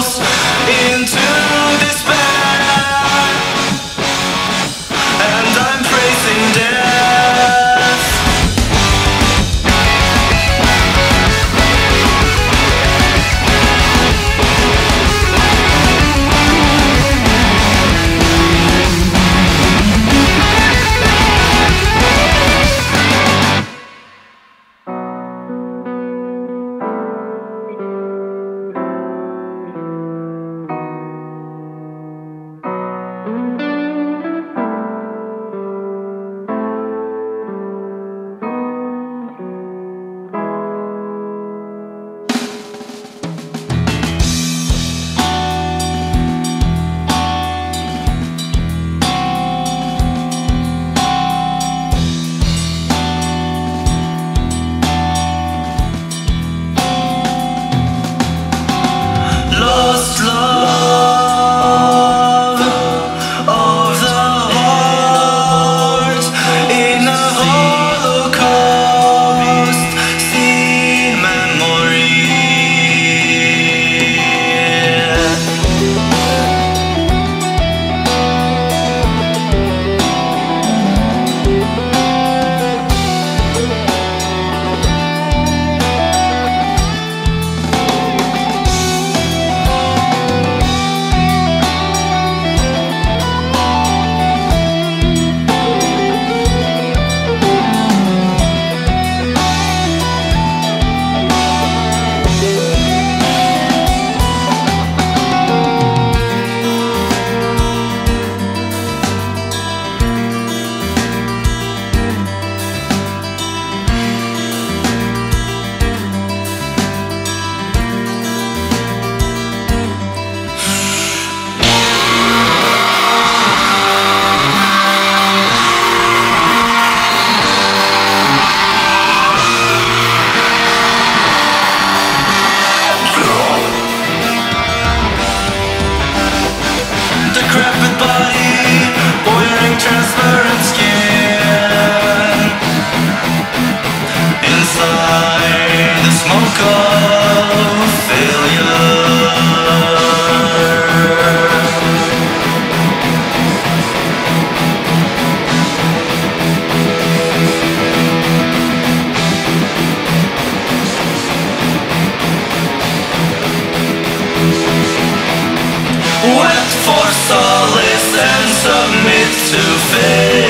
house in Wait for solace and submit to fate.